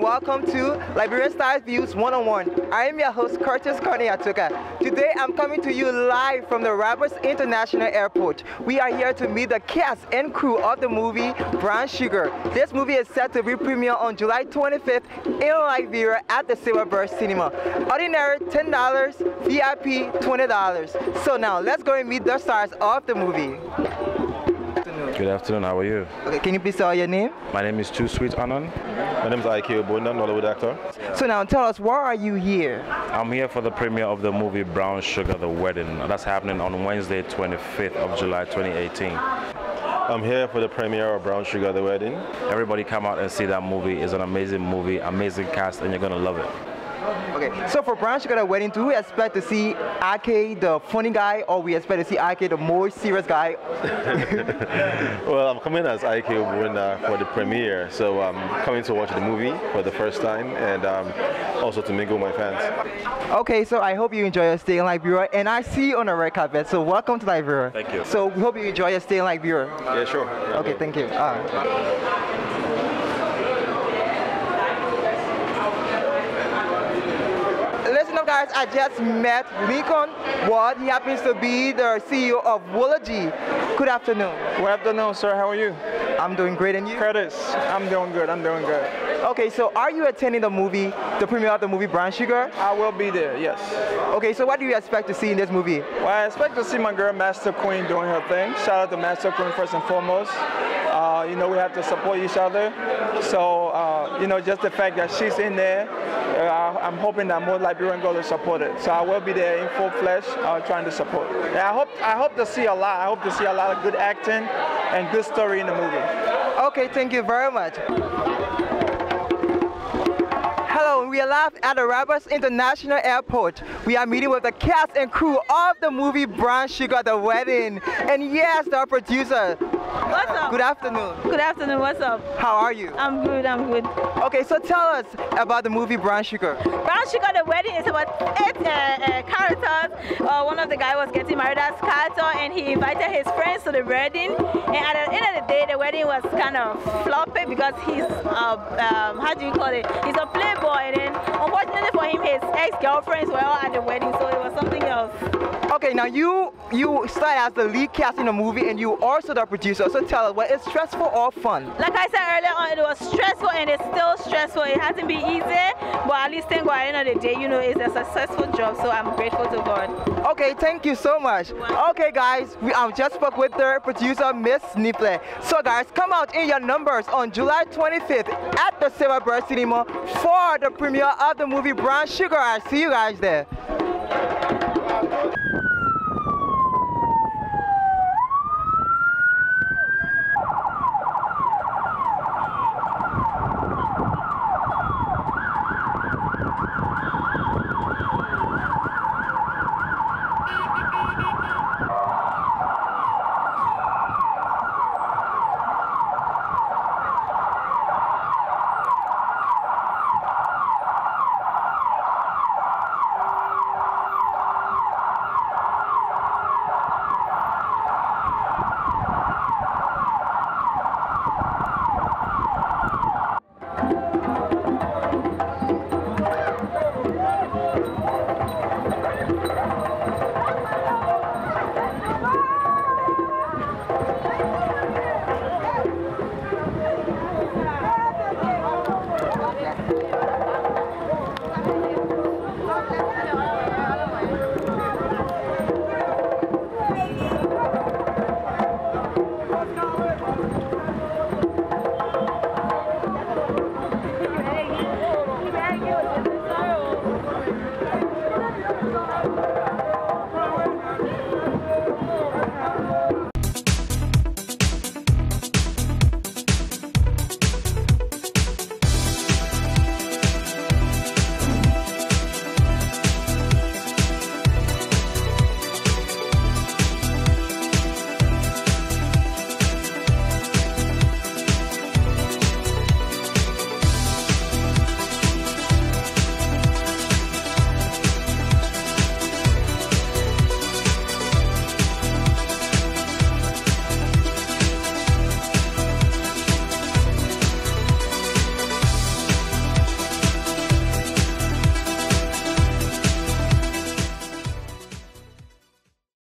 welcome to Liberian Style Views One-on-One. I am your host, Curtis Carney Itoka. Today, I'm coming to you live from the Roberts International Airport. We are here to meet the cast and crew of the movie Brown Sugar. This movie is set to be premiered on July 25th in Liberia at the Silverbird Cinema. Ordinary $10, VIP $20. So now, let's go and meet the stars of the movie. Good afternoon, how are you? Okay, can you please tell your name? My name is Too Sweet Annan. My name is IK Ogbonna, Nollywood actor. So now tell us, why are you here? I'm here for the premiere of the movie Brown Sugar The Wedding. That's happening on Wednesday, 25th of July 2018. I'm here for the premiere of Brown Sugar The Wedding. Everybody come out and see that movie. It's an amazing movie, amazing cast, and you're gonna love it. Okay, so for Brown Sugar The Wedding, do we expect to see IK the funny guy or we expect to see IK the more serious guy? well, I'm coming as IK Ogbonna for the premiere, so I'm coming to watch the movie for the first time and um, also to mingle with my fans. Okay, so I hope you enjoy your stay in Liberia and I see you on the red carpet, so welcome to Liberia. Thank you. So we hope you enjoy your stay in Liberia. Yeah, sure. Okay, thank you. Uh, Listen guys, I just met Lincoln Ward. He happens to be the CEO of Woology. Good afternoon. Good afternoon, sir. How are you? I'm doing great and you? Curtis, I'm doing good. I'm doing good. Okay, so are you attending the movie, the premiere of the movie Brown Sugar? I will be there, yes. Okay, so what do you expect to see in this movie? Well, I expect to see my girl Master Queen doing her thing. Shout out to Master Queen first and foremost. Uh, you know, we have to support each other. So, uh, you know, just the fact that she's in there, uh, I'm hoping that more Liberian girls will support it. So I will be there in full flesh, uh, trying to support. I hope, I hope to see a lot. I hope to see a lot of good acting and good story in the movie. Okay, thank you very much. We are live at the Roberts International Airport. We are meeting with the cast and crew of the movie Brown Sugar The Wedding. And yes, the producer. What's up? Good afternoon. Good afternoon. What's up? How are you? I'm good. I'm good. Okay, so tell us about the movie Brown Sugar. Brown Sugar The Wedding is about eight uh, uh, characters. Uh, one of the guys was getting married as character and he invited his friends to the wedding. And at the end of the day, the wedding was kind of floppy because he's, uh, um, how do you call it? He's playboy and then unfortunately for him, his ex-girlfriends were all at the wedding, so it was something else. Okay, now you you start as the lead cast in the movie and you also the producer. So tell us, was it stressful or fun? Like I said earlier on, it was stressful and it's still stressful. It hasn't been easy, but at least thank God at the end of the day, you know, it's a successful job. So I'm grateful to God. Okay, thank you so much. Okay, guys, we um, just spoke with the producer, Miss Nifle. So, guys, come out in your numbers on July 25th at the Silver Silverbird Cinema for the premiere of the movie Brown Sugar. I see you guys there.